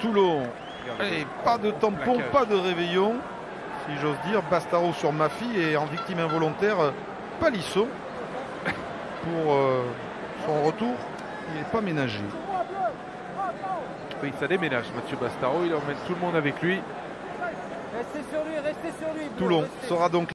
Toulon. Et pas de tampon, pas de réveillon, si j'ose dire. Bastaro sur Mafi et en victime involontaire, euh, Palisson. Pour euh, son retour, il n'est pas ménagé. Oui, ça déménage. Mathieu Bastaro, il emmène tout le monde avec lui. Restez sur lui, restez sur lui. Toulon sera donc